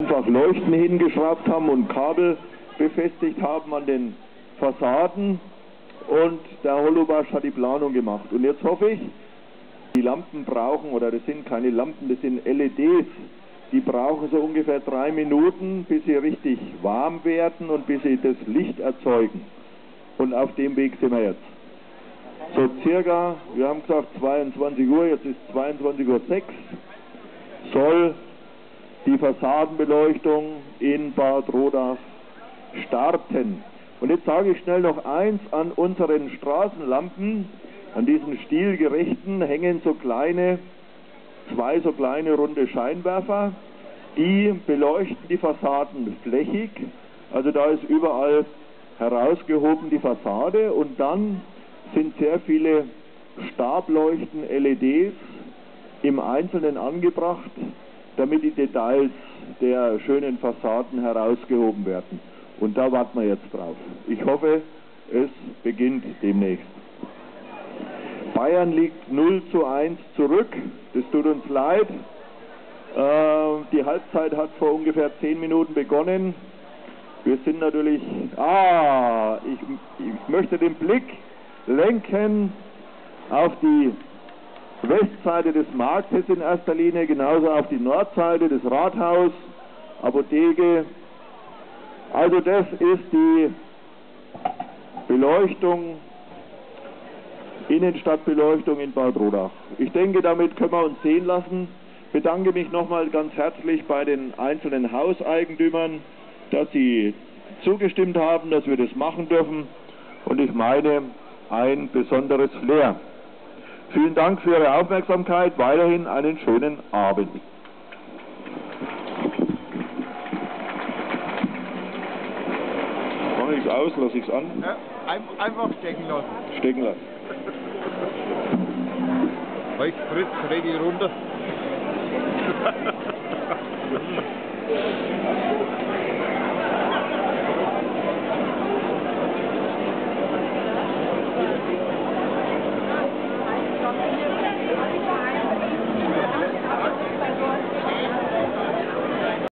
einfach Leuchten hingeschraubt haben und Kabel befestigt haben an den Fassaden und der Holobasch hat die Planung gemacht. Und jetzt hoffe ich, die Lampen brauchen, oder das sind keine Lampen, das sind LEDs, die brauchen so ungefähr drei Minuten, bis sie richtig warm werden und bis sie das Licht erzeugen. Und auf dem Weg sind wir jetzt. So circa, wir haben gesagt 22 Uhr, jetzt ist 22.06 Uhr, soll die Fassadenbeleuchtung in Bad Rodach starten. Und jetzt sage ich schnell noch eins, an unseren Straßenlampen, an diesen stilgerechten, hängen so kleine, zwei so kleine runde Scheinwerfer, die beleuchten die Fassaden flächig, also da ist überall herausgehoben die Fassade. Und dann sind sehr viele Stableuchten LEDs im Einzelnen angebracht, damit die Details der schönen Fassaden herausgehoben werden. Und da warten wir jetzt drauf. Ich hoffe, es beginnt demnächst. Bayern liegt 0 zu 1 zurück. Das tut uns leid. Äh, die Halbzeit hat vor ungefähr 10 Minuten begonnen. Wir sind natürlich, ah, ich, ich möchte den Blick lenken auf die Westseite des Marktes in erster Linie, genauso auf die Nordseite des Rathaus, Apotheke. Also das ist die Beleuchtung, Innenstadtbeleuchtung in Bad Rodach. Ich denke, damit können wir uns sehen lassen. Bedanke mich nochmal ganz herzlich bei den einzelnen Hauseigentümern, dass sie zugestimmt haben, dass wir das machen dürfen. Und ich meine, ein besonderes Flair. Vielen Dank für Ihre Aufmerksamkeit. Weiterhin einen schönen Abend. Mache ich es aus, lasse ich es an? Ja, einfach stecken lassen. Stecken lassen. Rechts, Fritz, Regel runter.